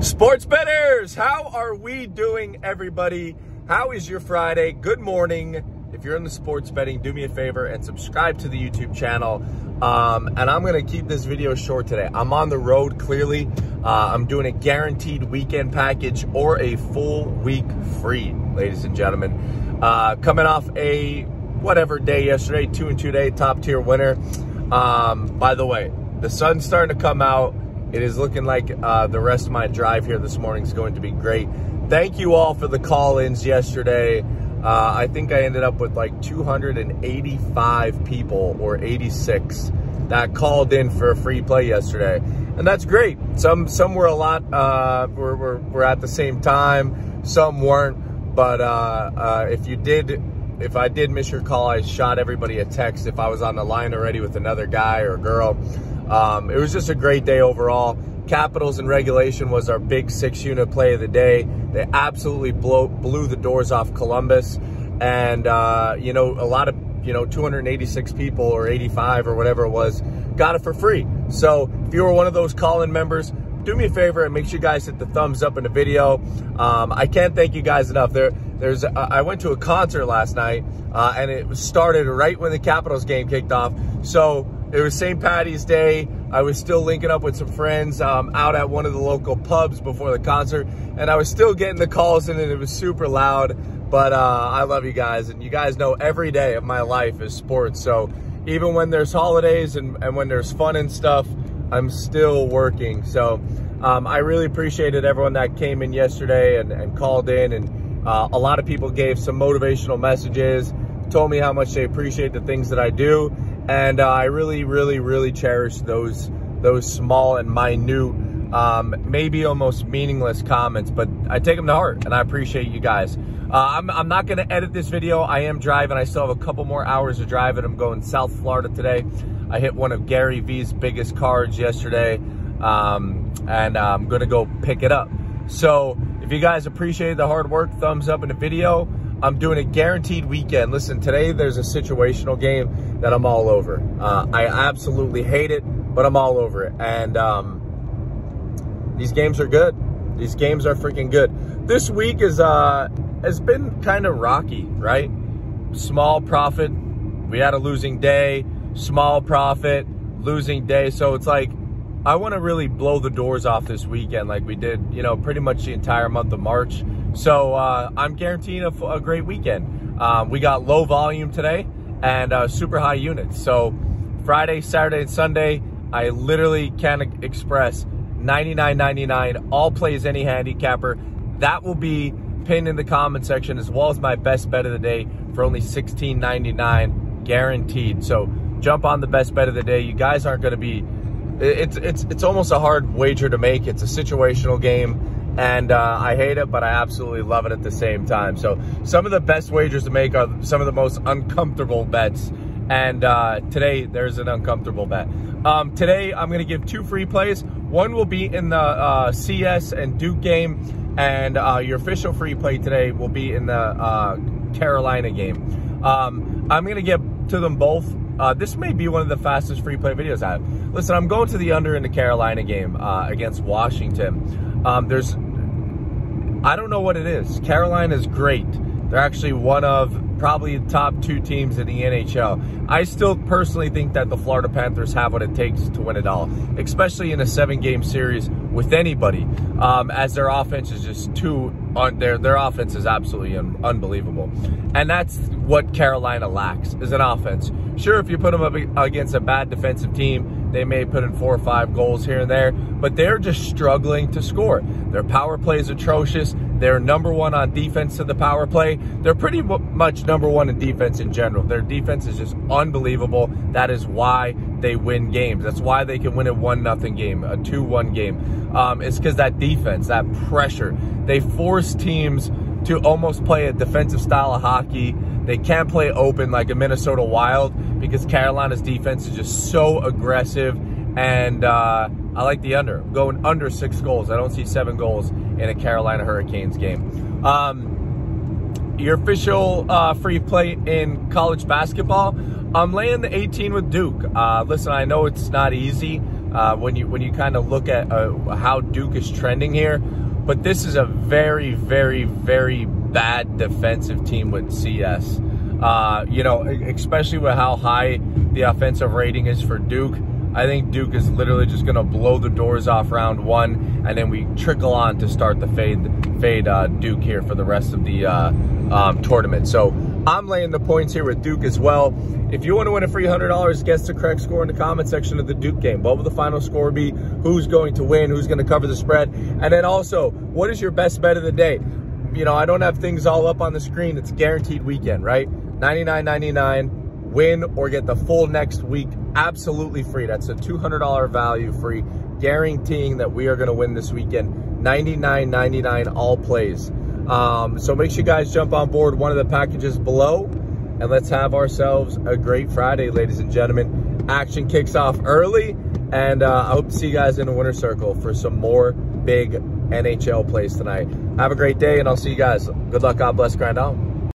Sports bettors, how are we doing, everybody? How is your Friday? Good morning. If you're in the sports betting, do me a favor and subscribe to the YouTube channel. Um, and I'm going to keep this video short today. I'm on the road, clearly. Uh, I'm doing a guaranteed weekend package or a full week free, ladies and gentlemen. Uh, coming off a whatever day yesterday, two and two day, top tier winner. Um, by the way, the sun's starting to come out. It is looking like uh, the rest of my drive here this morning is going to be great. Thank you all for the call-ins yesterday. Uh, I think I ended up with like 285 people or 86 that called in for a free play yesterday, and that's great. Some some were a lot uh, were, were, were at the same time, some weren't. But uh, uh, if you did, if I did miss your call, I shot everybody a text if I was on the line already with another guy or girl. Um, it was just a great day overall. Capitals and regulation was our big six unit play of the day. They absolutely blow, blew the doors off Columbus. And, uh, you know, a lot of, you know, 286 people or 85 or whatever it was got it for free. So if you were one of those call-in members, do me a favor and make sure you guys hit the thumbs up in the video. Um, I can't thank you guys enough. There, there's. Uh, I went to a concert last night, uh, and it started right when the Capitals game kicked off. So it was St. Patty's Day. I was still linking up with some friends um, out at one of the local pubs before the concert, and I was still getting the calls in, and it was super loud. But uh, I love you guys, and you guys know every day of my life is sports. So even when there's holidays and, and when there's fun and stuff, I'm still working. So um, I really appreciated everyone that came in yesterday and, and called in, and uh, a lot of people gave some motivational messages, told me how much they appreciate the things that I do and uh, I really, really, really cherish those those small and minute, um, maybe almost meaningless comments, but I take them to heart, and I appreciate you guys. Uh, I'm, I'm not going to edit this video. I am driving. I still have a couple more hours drive it. I'm going South Florida today. I hit one of Gary Vee's biggest cards yesterday, um, and I'm going to go pick it up. So if you guys appreciate the hard work, thumbs up in the video. I'm doing a guaranteed weekend. Listen, today there's a situational game that I'm all over. Uh, I absolutely hate it, but I'm all over it. And um, these games are good. These games are freaking good. This week is uh, has been kind of rocky, right? Small profit. We had a losing day. Small profit, losing day. So it's like I want to really blow the doors off this weekend like we did, you know, pretty much the entire month of March. So uh, I'm guaranteeing a, a great weekend. Um, we got low volume today and uh, super high units. So Friday, Saturday, and Sunday, I literally can express 99.99 all plays any handicapper. That will be pinned in the comment section as well as my best bet of the day for only 16.99 guaranteed. So jump on the best bet of the day. You guys aren't going to be it's it's it's almost a hard wager to make. It's a situational game, and uh, I hate it, but I absolutely love it at the same time. So some of the best wagers to make are some of the most uncomfortable bets, and uh, today there's an uncomfortable bet. Um, today I'm going to give two free plays. One will be in the uh, CS and Duke game, and uh, your official free play today will be in the uh, Carolina game. Um, I'm going to get to them both uh, this may be one of the fastest free play videos I have. Listen, I'm going to the under in the Carolina game uh, against Washington. Um, there's, I don't know what it is. Carolina is great. They're actually one of probably the top two teams in the NHL. I still personally think that the Florida Panthers have what it takes to win it all, especially in a seven-game series with anybody, um, as their offense is just too. On their their offense is absolutely un unbelievable, and that's what Carolina lacks is an offense. Sure, if you put them up against a bad defensive team, they may put in four or five goals here and there, but they're just struggling to score. Their power play is atrocious. They're number one on defense to the power play. They're pretty much number one in defense in general. Their defense is just unbelievable. That is why they win games. That's why they can win a one nothing game, a two one game. Um, it's because that defense, that pressure, they force teams to almost play a defensive style of hockey. They can't play open like a Minnesota Wild because Carolina's defense is just so aggressive. And uh, I like the under. Going under six goals. I don't see seven goals in a Carolina Hurricanes game. Um, your official uh, free play in college basketball. I'm laying the 18 with Duke. Uh, listen, I know it's not easy, uh, when you when you kind of look at uh, how Duke is trending here. But this is a very, very, very bad defensive team with CS. Uh, you know, especially with how high the offensive rating is for Duke. I think Duke is literally just going to blow the doors off round one, and then we trickle on to start the fade fade uh, Duke here for the rest of the uh, um, tournament. So I'm laying the points here with Duke as well. If you want to win a free $100, guess the correct score in the comment section of the Duke game. What will the final score be? Who's going to win? Who's going to cover the spread? And then also, what is your best bet of the day? You know, I don't have things all up on the screen. It's guaranteed weekend, right? 99.99 win or get the full next week absolutely free. That's a $200 value free, guaranteeing that we are going to win this weekend. 99.99 all plays. Um, so make sure you guys jump on board one of the packages below and let's have ourselves a great Friday, ladies and gentlemen. Action kicks off early and uh, I hope to see you guys in the winter circle for some more big NHL plays tonight. Have a great day and I'll see you guys. Good luck. God bless. Grind on.